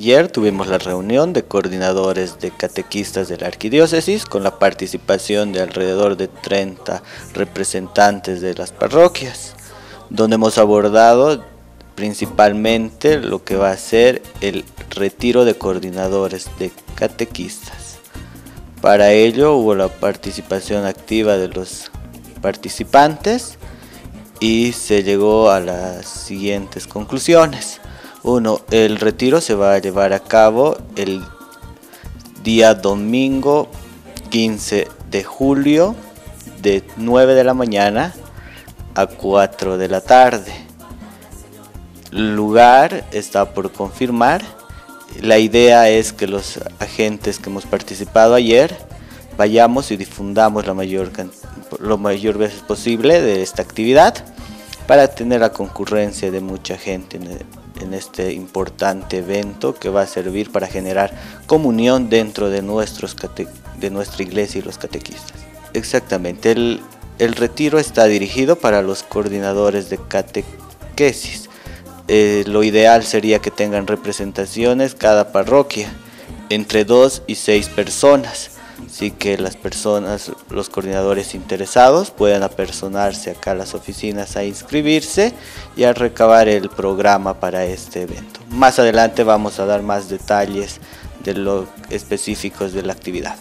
Ayer tuvimos la reunión de coordinadores de catequistas de la arquidiócesis con la participación de alrededor de 30 representantes de las parroquias, donde hemos abordado principalmente lo que va a ser el retiro de coordinadores de catequistas. Para ello hubo la participación activa de los participantes y se llegó a las siguientes conclusiones. Uno, el retiro se va a llevar a cabo el día domingo 15 de julio de 9 de la mañana a 4 de la tarde. Lugar está por confirmar. La idea es que los agentes que hemos participado ayer vayamos y difundamos la mayor, lo mayor veces posible de esta actividad para tener la concurrencia de mucha gente en este importante evento que va a servir para generar comunión dentro de, nuestra iglesia y los catequistas. Exactamente, el, el retiro está dirigido para los coordinadores de catequesis. Eh, lo ideal sería que tengan representaciones cada parroquia, entre dos y seis personas Así que las personas, los coordinadores interesados pueden apersonarse acá a las oficinas a inscribirse y a recabar el programa para este evento. Más adelante vamos a dar más detalles de lo específicos de la actividad.